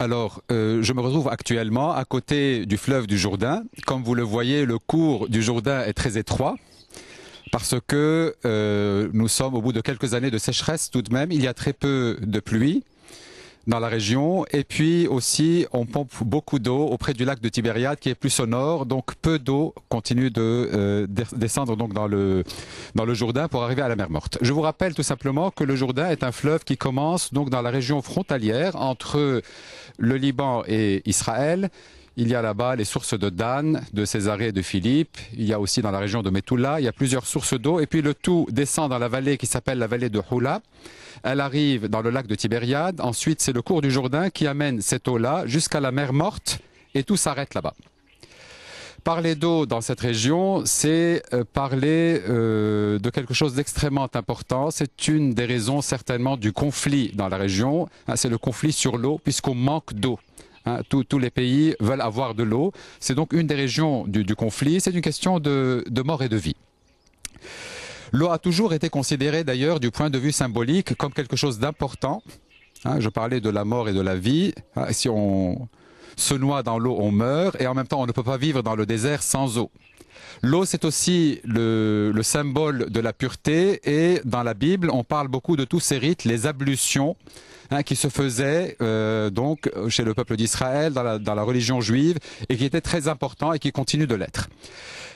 Alors, euh, je me retrouve actuellement à côté du fleuve du Jourdain. Comme vous le voyez, le cours du Jourdain est très étroit parce que euh, nous sommes au bout de quelques années de sécheresse tout de même. Il y a très peu de pluie dans la région. Et puis aussi, on pompe beaucoup d'eau auprès du lac de Tibériade qui est plus au nord. Donc peu d'eau continue de euh, descendre donc dans le, dans le Jourdain pour arriver à la mer Morte. Je vous rappelle tout simplement que le Jourdain est un fleuve qui commence donc dans la région frontalière entre le Liban et Israël. Il y a là-bas les sources de Dan, de Césarée et de Philippe. Il y a aussi dans la région de Metula, il y a plusieurs sources d'eau. Et puis le tout descend dans la vallée qui s'appelle la vallée de Hula. Elle arrive dans le lac de Tibériade. Ensuite, c'est le cours du Jourdain qui amène cette eau-là jusqu'à la mer Morte et tout s'arrête là-bas. Parler d'eau dans cette région, c'est euh, parler euh, de quelque chose d'extrêmement important. C'est une des raisons certainement du conflit dans la région. Hein, c'est le conflit sur l'eau puisqu'on manque d'eau. Hein, tous, les pays veulent avoir de l'eau. C'est donc une des régions du, conflit. C'est une question de mort et de vie. L'eau a toujours été considérée d'ailleurs du point de vue symbolique comme quelque chose d'important. Hein, je parlais de la mort et de la vie. Ah, si on se noie dans l'eau, on meurt. Et en même temps, on ne peut pas vivre dans le désert sans eau. L'eau, c'est aussi le, symbole de la pureté. Et dans la Bible, on parle beaucoup de tous ces rites, les ablutions, hein, qui se faisaient euh, donc chez le peuple d'Israël, dans la, dans la religion juive, et qui étaient très importants et qui continuent de l'être.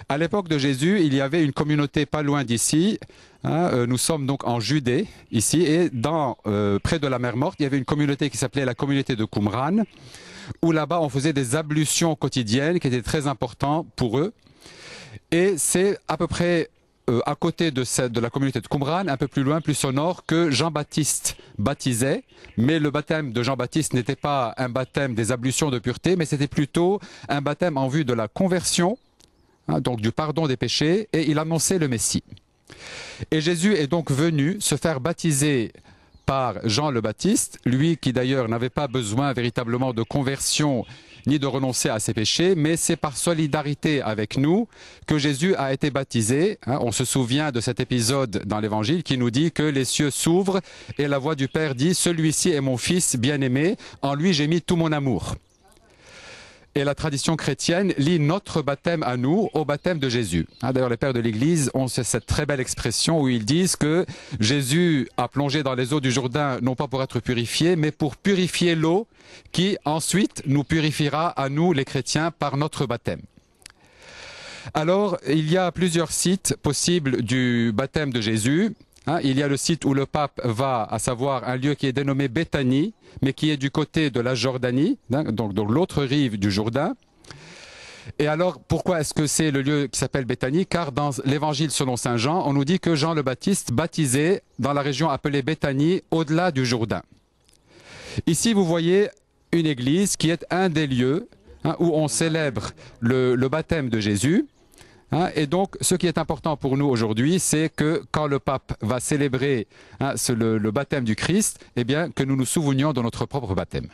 À l'époque de Jésus, il y avait une communauté pas loin d'ici. Hein, euh, nous sommes donc en Judée ici et dans euh, près de la mer Morte, il y avait une communauté qui s'appelait la communauté de Qumran, où là-bas on faisait des ablutions quotidiennes qui étaient très importantes pour eux. Et c'est à peu près euh, à côté de, de la communauté de Qumran, un peu plus loin, plus au nord, que Jean-Baptiste baptisait. Mais le baptême de Jean-Baptiste n'était pas un baptême des ablutions de pureté, mais c'était plutôt un baptême en vue de la conversion Hein, donc du pardon des péchés, et il annonçait le Messie. Et Jésus est donc venu se faire baptiser par Jean le Baptiste, lui qui d'ailleurs n'avait pas besoin véritablement de conversion ni de renoncer à ses péchés, mais c'est par solidarité avec nous que Jésus a été baptisé. Hein, on se souvient de cet épisode dans l'Évangile qui nous dit que les cieux s'ouvrent et la voix du Père dit ⁇ Celui-ci est mon Fils bien-aimé, en lui j'ai mis tout mon amour ⁇ et la tradition chrétienne lie notre baptême à nous au baptême de Jésus. Hein, d'ailleurs, les pères de l'Église ont cette très belle expression où ils disent que Jésus a plongé dans les eaux du Jourdain non pas pour être purifié, mais pour purifier l'eau qui ensuite nous purifiera à nous les chrétiens par notre baptême. Alors, il y a plusieurs sites possibles du baptême de Jésus. Hein, il y a le site où le pape va, à savoir un lieu qui est dénommé Béthanie, mais qui est du côté de la Jordanie, hein, donc, donc l'autre rive du Jourdain. Et alors, pourquoi est-ce que c'est le lieu qui s'appelle Béthanie? Car dans l'évangile selon Saint Jean, on nous dit que Jean le Baptiste baptisait dans la région appelée Béthanie, au-delà du Jourdain. Ici, vous voyez une église qui est un des lieux hein, où on célèbre le baptême de Jésus. Hein, et donc, ce qui est important pour nous aujourd'hui, c'est que quand le pape va célébrer hein, le, baptême du Christ, eh bien, que nous nous souvenions de notre propre baptême.